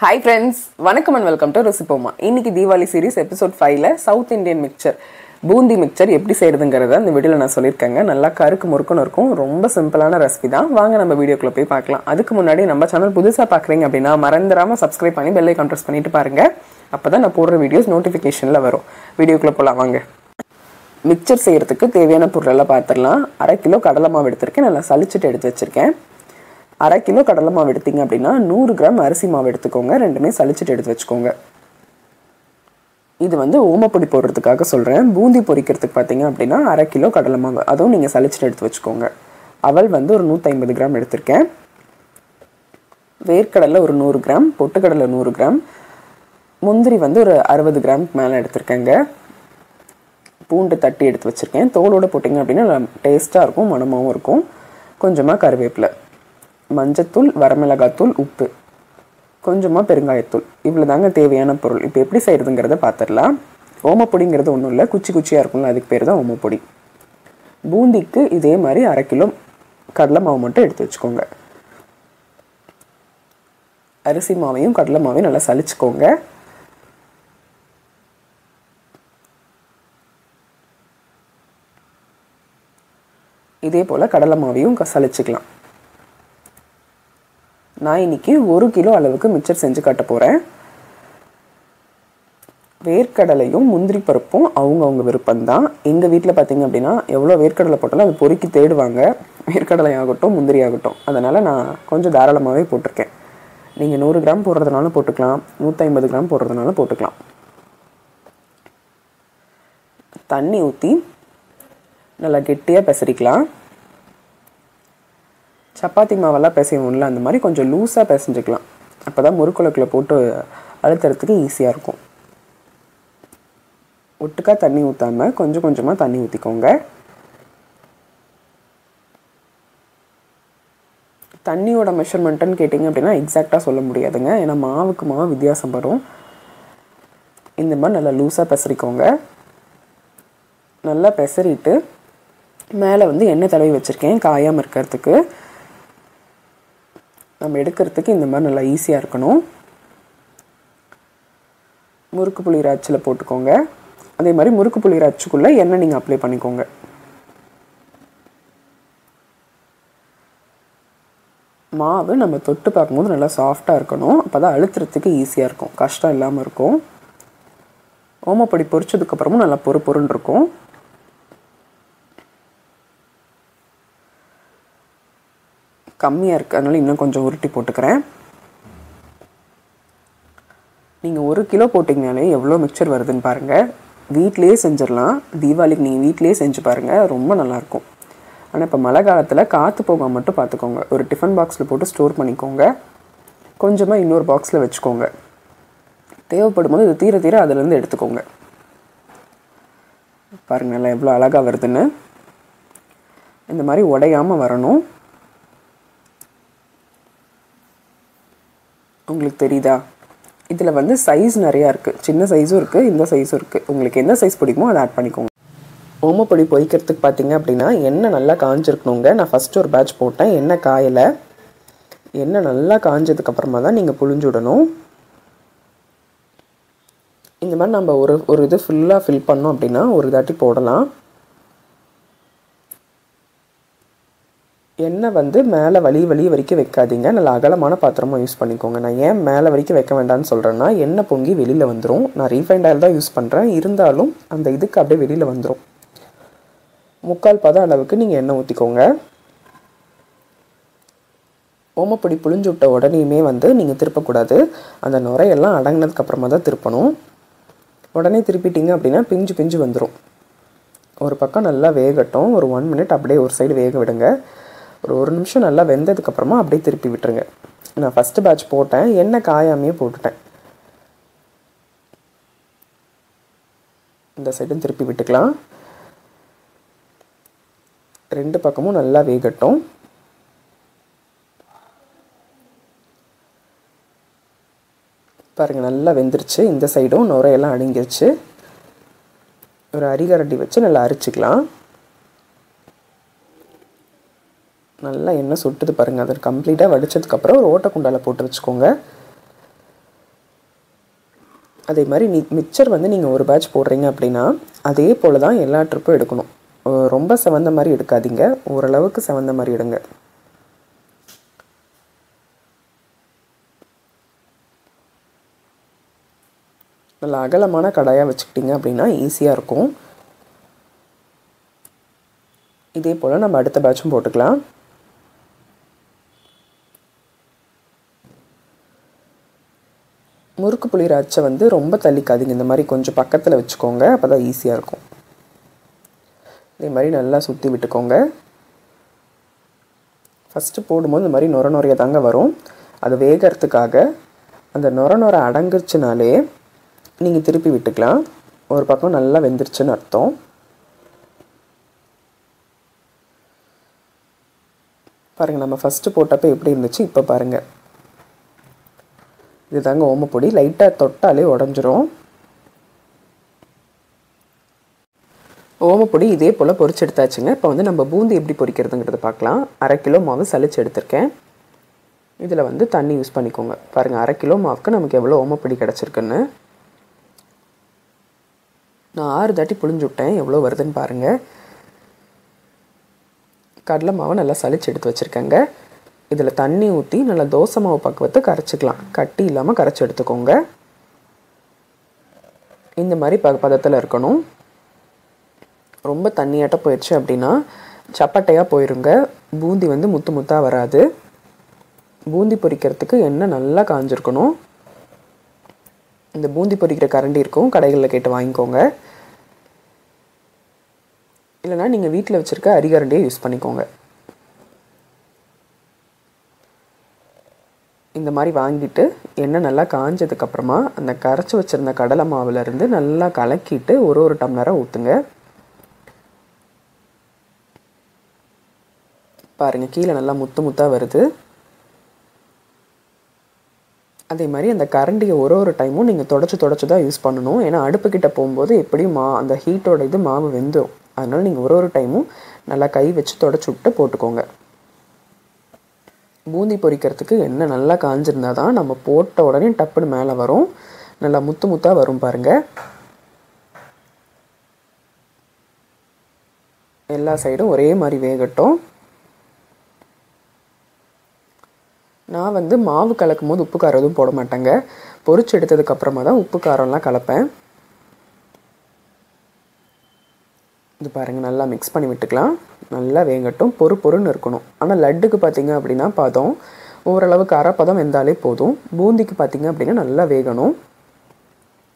Hi friends வணக்கம் and welcome to Rusipoma. இன்னைக்கு Deepavali series episode ஃபைவ்ல south Indian mixture boondi mixture எப்படி செய்யறதுங்கிறத அந்த வீடியோவில் நான் சொல்லியிருக்கேங்க. நல்லா கருக்கு முறுக்குன்னு இருக்கும். ரொம்ப சிம்பிளான ரெசிபி தான். வாங்க நம்ம வீடியோக்குள்ளே போய் பார்க்கலாம். அதுக்கு முன்னாடி நம்ம சேனல் புதுசாக பார்க்குறீங்க அப்படின்னா மறந்துடாமல் சப்ஸ்கிரைப் பண்ணி பெல்லை கான்ட்ரஸ் பண்ணிட்டு பாருங்க. அப்போ தான் நான் போடுற வீடியோஸ் நோட்டிஃபிகேஷனில் வரும். வீடியோக்குள்ளே போகலாம் வாங்க. மிக்சர் செய்கிறதுக்கு தேவையான பொருளெல்லாம் பார்த்துடலாம். அரை கிலோ கடலை மாவு எடுத்திருக்கேன். நல்லா சளிச்சிட்டு எடுத்து வச்சுருக்கேன். அரை கிலோ கடலை மாவு எடுத்தீங்க அப்படின்னா நூறு கிராம் அரிசி மாவு எடுத்துக்கோங்க. ரெண்டுமே சளிச்சிட்டு எடுத்து வச்சுக்கோங்க. இது வந்து ஓமப்பொடி போடுறதுக்காக சொல்கிறேன் பூந்தி பொரிக்கிறதுக்கு பார்த்தீங்க அப்படின்னா அரை கிலோ கடலை மாவு. அதுவும் நீங்கள் சளிச்சிட்டு எடுத்து வச்சுக்கோங்க. அவல் வந்து ஒரு நூற்றி ஐம்பது கிராம் எடுத்திருக்கேன். வேர்க்கடலை ஒரு நூறு கிராம் பொட்டுக்கடலை நூறு கிராம் முந்திரி வந்து ஒரு அறுபது கிராம் மேலே எடுத்திருக்கேங்க. பூண்டு தட்டி எடுத்து வச்சுருக்கேன். தோலோடு போட்டிங்க அப்படின்னா டேஸ்ட்டாக இருக்கும் மணமாகவும் இருக்கும். கொஞ்சமாக கருவேப்பிலை. மஞ்சத்தூள் வரமிளகாத்தூள் உப்பு. கொஞ்சமாக பெருங்காயத்தூள். இவ்வளோ தாங்க தேவையான பொருள். இப்போ எப்படி செய்கிறதுங்கிறத பார்த்துடலாம் ஓமப்பொடிங்கிறது ஒன்றும் இல்லை. குச்சி குச்சியாக இருக்கும்ல அதுக்கு பேர் தான் ஓமப்பொடி. பூந்திக்கு இதே மாதிரி அரை கிலோ கடலை மாவு மட்டும் எடுத்து வச்சுக்கோங்க. அரிசி மாவையும் கடலை மாவையும் நல்லா சளிச்சுக்கோங்க. இதே போல் கடலை மாவையும் க- நான் இன்னைக்கு ஒரு கிலோ அளவுக்கு மிக்சர் செஞ்சு காட்ட போகிறேன் வேர்க்கடலையும் முந்திரி பருப்பும் அவங்கவுங்க விருப்பம்தான். எங்கள் வீட்டில் பார்த்தீங்க அப்படின்னா எவ்வளோ வேர்க்கடலை போட்டாலும் அது பொறுக்கி தேடுவாங்க. வேர்க்கடலை ஆகட்டும் முந்திரி ஆகட்டும். அதனால் நான் கொஞ்சம் தாராளமாகவே போட்டிருக்கேன். நீங்கள் நூறு கிராம் போடுறதுனாலும் போட்டுக்கலாம். நூற்றி கிராம் போடுறதுனாலும் போட்டுக்கலாம். தண்ணி ஊற்றி நல்லா கெட்டியாக பெசரிக்கலாம். சப்பாத்தி மாவெல்லாம் பிசைவோம்ல அந்த மாதிரி கொஞ்சம் லூஸாக பிசைஞ்சிக்கலாம். அப்போ தான் முறுக்குலக்குள்ள போட்டு அழுத்துறதுக்கு ஈஸியாக இருக்கும். ஒட்டுக்கா தண்ணி ஊற்றாமல் கொஞ்சம் கொஞ்சமாக தண்ணி ஊற்றிக்கோங்க தண்ணியோட மெஷர்மெண்ட்டுன்னு கேட்டிங்க அப்படின்னா எக்ஸாக்டாக சொல்ல முடியாதுங்க. ஏன்னா மாவுக்கு மாவு வித்தியாசம் வரும். இந்த மாதிரி நல்லா லூஸாக பெசரிக்கோங்க நல்லா பெசரிட்டு மேலே வந்து எண்ணெய் தடவி வச்சுருக்கேன் காயாமல் இருக்கிறதுக்கு. நம்ம எடுக்கிறதுக்கு இந்த மாதிரி நல்லா ஈஸியாக இருக்கணும். முறுக்கு புளி அச்சில் போட்டுக்கோங்க. அதே மாதிரி முறுக்கு புளி அச்சுக்குள்ளே எண்ணெய் நீங்கள் அப்ளை பண்ணிக்கோங்க. மாவு நம்ம தொட்டு பார்க்கும்போது நல்லா சாஃப்டாக இருக்கணும். அப்போ தான் அழுத்துறதுக்கு ஈஸியாக இருக்கும். கஷ்டம் இல்லாமல் இருக்கும். ஓமப்பொடி பொரிச்சதுக்கப்புறமும் நல்லா பொறு பொருன்னு இருக்கும். கம்மியாக இருக்குது அதனால இன்னும் கொஞ்சம் உருட்டி போட்டுக்கிறேன். நீங்கள் ஒரு கிலோ போட்டிங்கனாலே எவ்வளோ மிக்சர் வருதுன்னு பாருங்கள் வீட்லேயே செஞ்சிடலாம். தீபாவளிக்கு நீங்கள் வீட்லேயே செஞ்சு பாருங்கள் ரொம்ப நல்லாயிருக்கும் ஆனால் இப்போ மழை காலத்தில் காற்று போகாம மட்டும் பார்த்துக்கோங்க ஒரு டிஃபன் பாக்ஸில் போட்டு ஸ்டோர் பண்ணிக்கோங்க. கொஞ்சமாக இன்னொரு பாக்ஸில் வச்சுக்கோங்க. தேவைப்படும் போது இது தீர தீர அதுலேருந்து எடுத்துக்கோங்க. பாருங்கள் நல்லா எவ்வளோ அழகாக வருதுன்னு. இந்த மாதிரி உடையாமல் வரணும். உங்களுக்கு தெரியுதா? இதில் வந்து சைஸ் நிறையா இருக்குது சின்ன சைஸும் இருக்குது இந்த சைஸும் இருக்குது உங்களுக்கு எந்த சைஸ் பிடிக்குமோ அதை ஆட் பண்ணிக்கோங்க. ஓமப்பொடி பொய்க்கிறதுக்கு பார்த்தீங்க அப்படின்னா எண்ணெய் நல்லா காஞ்சிருக்கணுங்க. நான் ஃபஸ்ட்டு ஒரு பேட்ச் போட்டேன். எண்ணெய் காயலை. எண்ணெய் நல்லா காஞ்சதுக்கப்புறமா தான் நீங்கள் புழிஞ்சு விடணும். இந்த மாதிரி நம்ம ஒரு ஒரு இது ஃபுல்லாக ஃபில் பண்ணோம் அப்படின்னா ஒரு தாட்டி போடலாம். எண்ணெய் வந்து மேலே வலி வலி வரைக்கும் வைக்காதீங்க. நல்ல அகலமான பாத்திரமாக யூஸ் பண்ணிக்கோங்க. நான் ஏன் மேலே வரைக்கும் வைக்க வேண்டாம்னு சொல்கிறேன்னா எண்ணெய் பொங்கி வெளியில் வந்துடும் நான் ரீஃபைண்ட் ஆயில் தான் யூஸ் பண்ணுறேன் இருந்தாலும் அந்த இதுக்கு அப்படியே வெளியில் வந்துடும் முக்கால் பதம் அளவுக்கு நீங்கள் எண்ணெய் ஊற்றிக்கோங்க ஓமப்பொடி புளிஞ்சு விட்ட உடனேயுமே வந்து நீங்கள் திருப்பக்கூடாது. அந்த நுரையெல்லாம் அடங்கினதுக்கப்புறமா தான் திருப்பணும். உடனே திருப்பிட்டீங்க அப்படின்னா பிஞ்சு பிஞ்சு வந்துடும் ஒரு பக்கம் நல்லா வேகட்டும். ஒரு ஒன் மினிட் அப்படியே ஒரு சைடு வேக விடுங்க. ஒரு ஒரு நிமிஷம் நல்லா வெந்ததுக்கப்புறமா அப்படியே திருப்பி விட்டுருங்க. நான் ஃபஸ்ட்டு பேட்ச் போட்டேன் எண்ணெய் காயாமையே போட்டுட்டேன். இந்த சைடும் திருப்பி விட்டுக்கலாம். ரெண்டு பக்கமும் நல்லா வேகட்டும். பாருங்கள் நல்லா வெந்துருச்சு. இந்த சைடும் நுரையெல்லாம் அடங்கிருச்சு. ஒரு அரிகரண்டி வச்சு நல்லா அரிச்சிக்கலாம். நல்லா எண்ணெய் சுட்டுது பாருங்கள் அதை கம்ப்ளீட்டாக வடிச்சதுக்கப்புறம் ஒரு ஓட்டை போட்டு வச்சுக்கோங்க. அதே மாதிரி நீ மிக்சர் வந்து நீங்கள் ஒரு பேட்ச் போடுறீங்க அப்படின்னா அதே போல் தான் எல்லா ட்ரிப்பும் எடுக்கணும். ரொம்ப செவந்த மாதிரி எடுக்காதீங்க. ஓரளவுக்கு செவந்த மாதிரி எடுங்க. நல்லா அகலமான கடாயாக வச்சுக்கிட்டிங்க அப்படின்னா ஈஸியாக இருக்கும். இதே போல் நம்ம அடுத்த பேட்சும் போட்டுக்கலாம். முறுக்கு புளிகிற அச்சை வந்து ரொம்ப தள்ளிக்காதீங்க. இந்த மாதிரி கொஞ்சம் பக்கத்தில் வச்சுக்கோங்க. அப்போ தான் ஈஸியாக இருக்கும். இதே மாதிரி நல்லா சுற்றி விட்டுக்கோங்க. ஃபஸ்ட்டு போடும்போது இந்த மாதிரி நொர நொறைய தாங்க வரும். அது வேகிறதுக்காக அந்த நொர நொர அடங்குச்சுனாலே நீங்கள் திருப்பி விட்டுக்கலாம். ஒரு பக்கம் நல்லா வெந்துருச்சுன்னு அர்த்தம். பாருங்கள் நம்ம ஃபஸ்ட்டு போட்டப்போ எப்படி இருந்துச்சு? இப்போ பாருங்கள் இது தாங்க ஓமப்பொடி லைட்டாக தொட்டாலே உடஞ்சிரும். ஓமப்பொடி இதே போல் பொறிச்சு எடுத்தாச்சுங்க இப்போ வந்து நம்ம பூந்தி எப்படி பொரிக்கிறதுங்கிறத பார்க்கலாம். அரை கிலோ மாவு சளிச்சு எடுத்திருக்கேன். இதில் வந்து தண்ணி யூஸ் பண்ணிக்கோங்க. பாருங்கள் அரை கிலோ மாவுக்கு நமக்கு எவ்வளோ ஓமப்பொடி கிடச்சிருக்குன்னு. நான் ஆறு தாட்டி புழிஞ்சு விட்டேன். எவ்வளோ வருதுன்னு பாருங்கள் கடலை மாவை நல்லா சளிச்சு எடுத்து வச்சுருக்கேங்க. இதில் தண்ணி ஊற்றி நல்லா தோசை மாவு பக்குவத்தை கரைச்சிக்கலாம். கட்டி இல்லாமல் கரைச்சி எடுத்துக்கோங்க. இந்த மாதிரி ப பதத்தில் இருக்கணும். ரொம்ப தண்ணியாட்ட போயிடுச்சு அப்படின்னா சப்பட்டையாக போயிருங்க. பூந்தி வந்து முத்து முத்தாக வராது. பூந்தி பொரிக்கிறதுக்கு எண்ணெய் நல்லா காஞ்சிருக்கணும். இந்த பூந்தி பொரிக்கிற கரண்டி இருக்கும். கடைகளில் கேட்டு வாங்கிக்கோங்க. இல்லைனா நீங்கள் வீட்டில் வச்சுருக்க அரிகரண்டியை யூஸ் பண்ணிக்கோங்க. இந்த மாதிரி வாங்கிட்டு எண்ணெய் நல்லா காஞ்சதுக்கப்புறமா அந்த கரைச்சி வச்சுருந்த கடலை மாவுலேருந்து நல்லா கலக்கிட்டு ஒரு ஒரு டம்ளராக ஊற்றுங்க பாருங்கள் கீழே நல்லா முத்து முத்தாக வருது. அதே மாதிரி அந்த கரண்டியை ஒரு ஒரு டைமும் நீங்கள் தொடச்சி தொடச்சி தான் யூஸ் பண்ணணும். ஏன்னா அடுப்புக்கிட்ட போகும்போது எப்படியும் மா அந்த ஹீட்டோட இது மாவு வெந்துடும் அதனால் நீங்கள் ஒரு ஒரு டைமும் நல்லா கை வச்சு தொடச்சி விட்டு போட்டுக்கோங்க. பூந்தி பொரிக்கிறதுக்கு எண்ணெய் நல்லா காஞ்சிருந்தா தான் நம்ம போட்ட உடனே டப்புன்னு மேலே வரும். நல்லா முத்து முத்தாக வரும் பாருங்கள் எல்லா சைடும் ஒரே மாதிரி வேகட்டும். நான் வந்து மாவு கலக்கும் போது உப்பு காரம் எதுவும் போட மாட்டேங்க. பொறிச்சு எடுத்ததுக்கப்புறமா தான் உப்பு காரம்லாம் கலப்பேன். இது பாருங்கள் நல்லா மிக்ஸ் பண்ணி விட்டுக்கலாம். நல்லா வேகட்டும் பொறு பொறுன்னு இருக்கணும். ஆனால் லட்டுக்கு பார்த்தீங்க அப்படின்னா பதம் ஓரளவுக்கு அரைப்பதம் வெந்தாலே போதும். பூந்திக்கு பார்த்தீங்க அப்படின்னா நல்லா வேகணும்.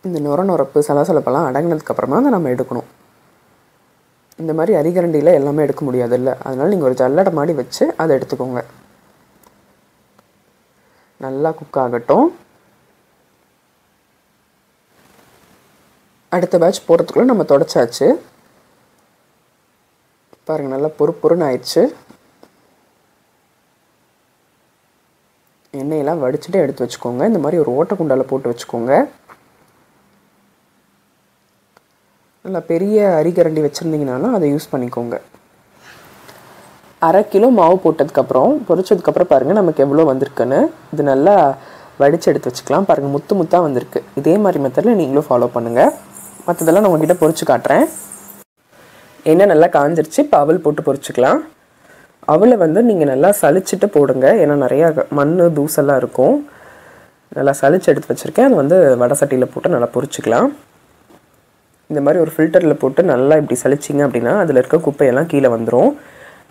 இந்த நுர நுரப்பு சலசலப்பெல்லாம் அடங்கினதுக்கப்புறமா அதை நம்ம எடுக்கணும். இந்த மாதிரி அரிகரண்டியில் எல்லாமே எடுக்க முடியாதுல்ல. அதனால் நீங்கள் ஒரு ஜல்லடை மாடி வச்சு அதை எடுத்துக்கோங்க. நல்லா குக் ஆகட்டும். அடுத்த பேட்ச் போடுறதுக்குள்ளே நம்ம தொடச்சாச்சு. பாருங்கள் நல்லா பொறு பொறுன்னு ஆயிடுச்சு. எண்ணெயெல்லாம் வடிச்சுட்டு எடுத்து வச்சுக்கோங்க. இந்த மாதிரி ஒரு ஓட்டை குண்டால் போட்டு வச்சுக்கோங்க. நல்லா பெரிய அரிகரண்டி வச்சுருந்தீங்கனாலும் அதை யூஸ் பண்ணிக்கோங்க. அரை கிலோ மாவு போட்டதுக்கப்புறம் பொரிச்சதுக்கப்புறம் பாருங்கள் நமக்கு எவ்வளோ வந்திருக்குன்னு. இது நல்லா வடித்து எடுத்து வச்சுக்கலாம். பாருங்கள் முத்து முத்தாக வந்திருக்கு. இதே மாதிரி மெத்தடில் நீங்களும் ஃபாலோ பண்ணுங்கள் மற்றதெல்லாம் நான் உங்ககிட்ட பொறிச்சு காட்டுறேன். எண்ணெய் நல்லா காஞ்சிருச்சு இப்போ அவல் போட்டு பொரிச்சுக்கலாம். அவளை வந்து நீங்கள் நல்லா சலிச்சிட்டு போடுங்க. ஏன்னா நிறையா மண் தூசெல்லாம் இருக்கும். நல்லா சளிச்சு எடுத்து வச்சுருக்கேன். அது வந்து வடை சட்டியில் போட்டு நல்லா பொரிச்சிக்கலாம். இந்த மாதிரி ஒரு ஃபில்டரில் போட்டு நல்லா இப்படி சளிச்சிங்க அப்படின்னா அதில் இருக்க குப்பையெல்லாம் கீழே வந்துடும்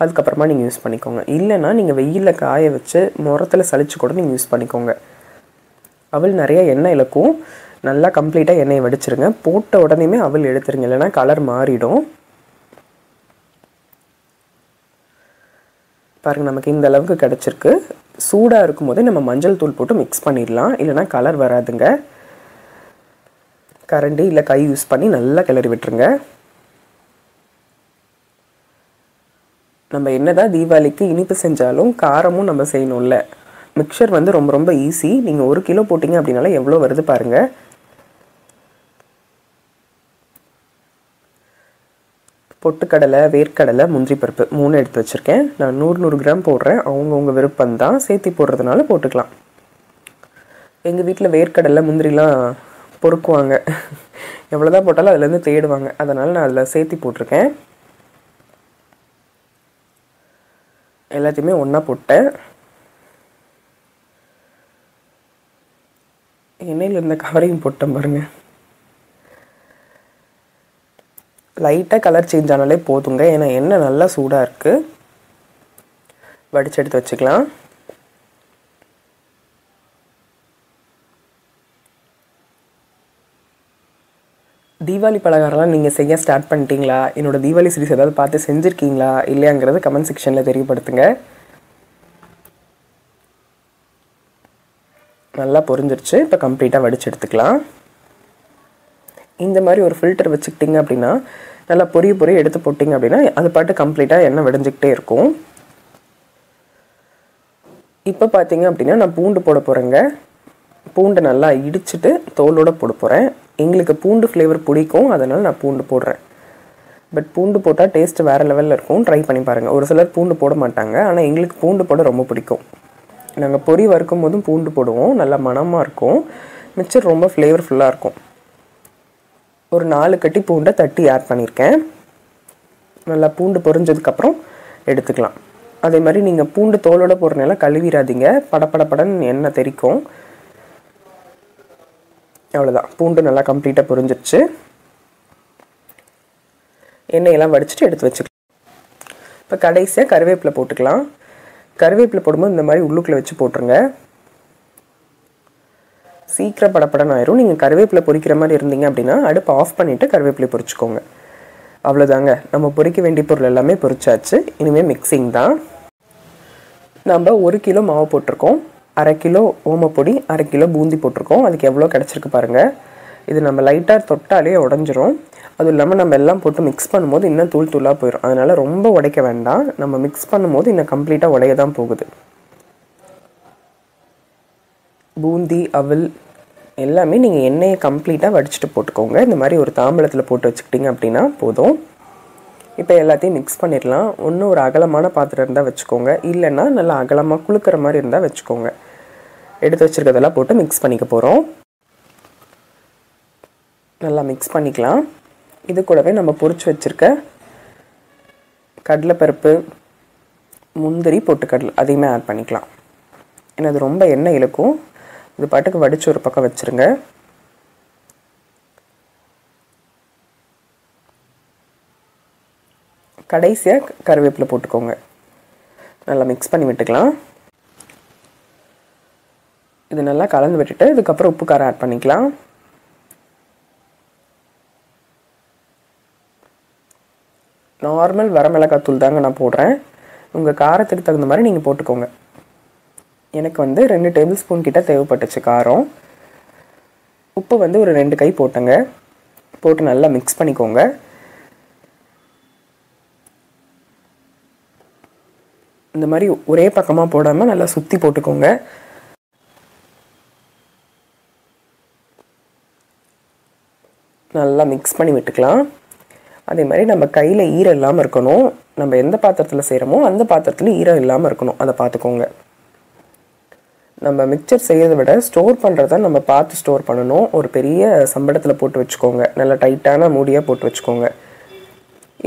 அதுக்கப்புறமா நீங்கள் யூஸ் பண்ணிக்கோங்க. இல்லைன்னா நீங்கள் வெயிலில் காய வச்சு முரத்தில் சளிச்சு கூட நீங்கள் யூஸ் பண்ணிக்கோங்க. அவள் நிறைய எண்ணெய் இழக்கும். நல்லா கம்ப்ளீட்டாக எண்ணெயை வடிச்சிருங்க. போட்ட உடனேமே அவள் எடுத்துருங்க. இல்லைன்னா கலர் மாறிடும். பாருங்கள் நமக்கு இந்த அளவுக்கு கிடச்சிருக்கு. சூடாக இருக்கும் போதே நம்ம மஞ்சள் தூள் போட்டு மிக்ஸ் பண்ணிடலாம். இல்லைனா கலர் வராதுங்க. கரண்டி இல்லை கை யூஸ் பண்ணி நல்லா கிளறி விட்டுருங்க. நம்ம என்னதான் தீபாவளிக்கு இனிப்பு செஞ்சாலும் காரமும் நம்ம செய்யணும்ல. மிக்சர் வந்து ரொம்ப ரொம்ப ஈஸி நீங்கள் ஒரு கிலோ போட்டிங்க அப்படின்னால எவ்வளோ வருது பாருங்கள் பொட்டுக்கடலை வேர்க்கடலை முந்திரி பருப்பு மூணு எடுத்து வச்சுருக்கேன். நான் நூறு நூறு கிராம் போடுறேன். அவங்கவுங்க விருப்பம் தான். சேர்த்தி போடுறதுனால போட்டுக்கலாம். எங்கள் வீட்டில் வேர்க்கடலை முந்திரிலாம் பொறுக்குவாங்க. எவ்வளோதான் போட்டாலும் அதுலேருந்து தேடுவாங்க. அதனால் நான் அதில் சேர்த்தி போட்டிருக்கேன். எல்லாத்தையுமே ஒன்றா போட்டேன். எண்ணெயில் இருந்த கவரையும் போட்டேன் பாருங்கள் லைட்டாக கலர் சேஞ்ச் ஆனாலே போதுங்க. ஏன்னா எண்ணெய் நல்லா சூடாக இருக்குது வடிச்சு எடுத்து வச்சுக்கலாம். தீபாவளி பலகாரம்லாம் நீங்கள் செய்ய ஸ்டார்ட் பண்ணிட்டீங்களா? என்னோட தீபாவளி சீரிஸ் ஏதாவது பார்த்து செஞ்சுருக்கீங்களா? இல்லையாங்கிறது கமெண்ட் செக்ஷனில் தெரியப்படுத்துங்க. நல்லா பொரிஞ்சிருச்சு. இப்போ கம்ப்ளீட்டாக வடிச்சு எடுத்துக்கலாம். இந்த மாதிரி ஒரு ஃபில்டர் வச்சுக்கிட்டிங்க அப்படின்னா நல்லா பொரிய பொரிய எடுத்து போட்டிங்க அப்படின்னா அது பாட்டு கம்ப்ளீட்டாக எண்ணெய் விடைஞ்சிக்கிட்டே இருக்கும். இப்போ பார்த்தீங்க அப்படின்னா நான் பூண்டு போட போகிறேங்க பூண்டை நல்லா இடிச்சிட்டு தோலோடு போட போகிறேன் எங்களுக்கு பூண்டு ஃப்ளேவர் பிடிக்கும் அதனால் நான் பூண்டு போடுறேன். பட் பூண்டு போட்டால் டேஸ்ட் வேறு லெவலில் இருக்கும். ட்ரை பண்ணி பாருங்கள் ஒரு சிலர் பூண்டு போட மாட்டாங்க. ஆனால் எங்களுக்கு பூண்டு போட ரொம்ப பிடிக்கும். நாங்கள் பொரி வறுக்கும் போதும் பூண்டு போடுவோம். நல்லா மணமாக இருக்கும். மிச்சர் ரொம்ப ஃப்ளேவர்ஃபுல்லாக இருக்கும். ஒரு நாலு கட்டி பூண்டை தட்டி ஆட் பண்ணியிருக்கேன். நல்லா பூண்டு பொரிஞ்சதுக்கப்புறம் எடுத்துக்கலாம். அதே மாதிரி நீங்கள் பூண்டு தோலோட போடுறனால கழுவிடாதீங்க. படப்படப்படன்னு எண்ணெய் தெரிக்கும். அவ்வளோதான் பூண்டு நல்லா கம்ப்ளீட்டாக பொரிஞ்சிருச்சு. எண்ணெயெல்லாம் வடிச்சிட்டு எடுத்து வச்சுக்கலாம். இப்போ கடைசியாக கருவேப்பிலை போட்டுக்கலாம். கருவேப்பிலை போடும்போது இந்த மாதிரி உள்ளுக்குள்ளே வச்சு போட்டுருங்க. சீக்கிரம் படப்படன்னு ஆயிரும் நீங்கள் கருவேப்பிலை பொரிக்கிற மாதிரி இருந்தீங்க அப்படின்னா அடுப்பை ஆஃப் பண்ணிவிட்டு கருவேப்பிலை பொறிச்சிக்கோங்க அவ்வளோதாங்க நம்ம பொறிக்க வேண்டிய பொருள் எல்லாமே பொரிச்சாச்சு. இனிமேல் மிக்சிங் தான். நம்ம ஒரு கிலோ மாவு போட்டிருக்கோம். அரை கிலோ ஓமப்பொடி அரை கிலோ பூந்தி போட்டிருக்கோம். அதுக்கு எவ்வளோ கிடச்சிருக்கு பாருங்கள் இது நம்ம லைட்டாக தொட்டாலே உடஞ்சிரும். அதுவும் இல்லாமல் நம்ம எல்லாம் போட்டு மிக்ஸ் பண்ணும்போது இன்னும் தூள் தூளாக போயிடும் அதனால் ரொம்ப உடைக்க வேண்டாம். நம்ம மிக்ஸ் பண்ணும்போது இன்னும் கம்ப்ளீட்டாக உடைய தான் போகுது. பூந்தி அவல் எல்லாமே நீங்கள் எண்ணெயை கம்ப்ளீட்டாக வடிச்சிட்டு போட்டுக்கோங்க. இந்த மாதிரி ஒரு தாம்பளத்தில் போட்டு வச்சுக்கிட்டிங்க அப்படின்னா போதும். இப்போ எல்லாத்தையும் மிக்ஸ் பண்ணிடலாம் ஒன்று ஒரு அகலமான பாத்திரம் இருந்தால் வச்சுக்கோங்க. இல்லைன்னா நல்லா அகலமாக குளுக்கிற மாதிரி இருந்தால் வச்சுக்கோங்க. எடுத்து வச்சுருக்கதெல்லாம் போட்டு மிக்ஸ் பண்ணிக்க போகிறோம் நல்லா மிக்ஸ் பண்ணிக்கலாம். இது கூடவே நம்ம பொறிச்சு வச்சுருக்க கடலைப்பருப்பு முந்திரி பொட்டுக்கடலை அதையுமே ஆட் பண்ணிக்கலாம். ஏன்னா அது ரொம்ப எண்ணெய் இழுக்கும். இது பாட்டுக்கு வடித்து ஒரு பக்கம் வச்சுருங்க. கடைசியாக கருவேப்பிலை போட்டுக்கோங்க. நல்லா மிக்ஸ் பண்ணி விட்டுக்கலாம். இது நல்லா கலந்து விட்டுட்டு இதுக்கப்புறம் உப்பு காரம் ஆட் பண்ணிக்கலாம். நார்மல் வரமிளகாய் தூள் தாங்க நான் போடுறேன். உங்கள் காரத்துக்கு தகுந்த மாதிரி நீங்கள் போட்டுக்கோங்க. எனக்கு வந்து ரெண்டு டேபிள் ஸ்பூன் கிட்ட தேவைப்பட்டுச்சு காரம். உப்பு வந்து ஒரு ரெண்டு கை போட்டுங்க. போட்டு நல்லா மிக்ஸ் பண்ணிக்கோங்க. இந்த மாதிரி ஒரே பக்கமாக போடாமல் நல்லா சுற்றி போட்டுக்கோங்க. நல்லா மிக்ஸ் பண்ணி விட்டுக்கலாம். அதே மாதிரி நம்ம கையில் ஈரம் இல்லாமல் இருக்கணும். நம்ம எந்த பாத்திரத்தில் செய்கிறோமோ அந்த பாத்திரத்தில் ஈரம் இல்லாமல் இருக்கணும். அதை பார்த்துக்கோங்க நம்ம மிக்சர் செய்கிறத விட ஸ்டோர் பண்ணுறத நம்ம பார்த்து ஸ்டோர் பண்ணணும். ஒரு பெரிய சம்படத்தில் போட்டு வச்சுக்கோங்க. நல்லா டைட்டான மூடியாக போட்டு வச்சுக்கோங்க.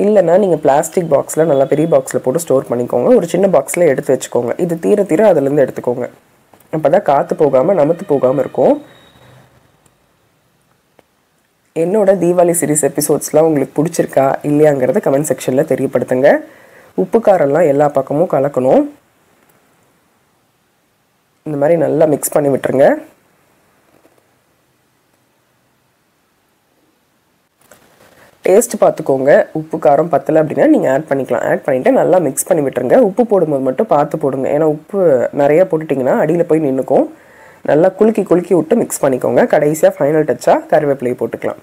இல்லைன்னா நீங்கள் பிளாஸ்டிக் பாக்ஸில் நல்லா பெரிய பாக்ஸில் போட்டு ஸ்டோர் பண்ணிக்கோங்க. ஒரு சின்ன பாக்ஸில் எடுத்து வச்சுக்கோங்க. இது தீர தீர அதுலேருந்து எடுத்துக்கோங்க. அப்போ தான் காற்று போகாமல் நமத்து போகாமல் இருக்கும். என்னோடய தீபாவளி சீரீஸ் எபிசோட்ஸ்லாம் உங்களுக்கு பிடிச்சிருக்கா? இல்லையாங்கிறத கமெண்ட் செக்ஷனில் தெரியப்படுத்துங்க. உப்பு காரம்லாம் எல்லா பக்கமும் கலக்கணும். இந்த மாதிரி நல்லா மிக்ஸ் பண்ணி விட்டுருங்க. டேஸ்ட் பார்த்துக்கோங்க. உப்பு காரம் பத்தலை அப்படின்னா நீங்கள் ஆட் பண்ணிக்கலாம். ஆட் பண்ணிவிட்டு நல்லா மிக்ஸ் பண்ணி விட்டுருங்க. உப்பு போடும்போது மட்டும் பார்த்து போடுங்க. ஏன்னா உப்பு நிறையா போட்டுட்டிங்கன்னா அடியில் போய் நின்றுக்கும் நல்லா குலுக்கி குலுக்கி விட்டு மிக்ஸ் பண்ணிக்கோங்க. கடைசியாக ஃபைனல் டச்சாக கருவேப்பிலையை போட்டுக்கலாம்.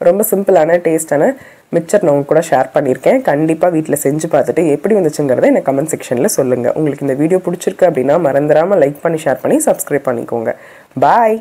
ரொம்ப சிம்பிளான டேஸ்டான மிக்சர் நான் உங்க கூட ஷேர் பண்ணியிருக்கேன். கண்டிப்பாக வீட்டில் செஞ்சு பார்த்துட்டு எப்படி வந்துச்சுங்கிறத எனக்கு கமெண்ட் செக்ஷனில் சொல்லுங்கள் உங்களுக்கு இந்த வீடியோ பிடிச்சிருக்கு அப்படின்னா மறந்துடாமல் லைக் பண்ணி ஷேர் பண்ணி சப்ஸ்கிரைப் பண்ணிக்கோங்க. பாய்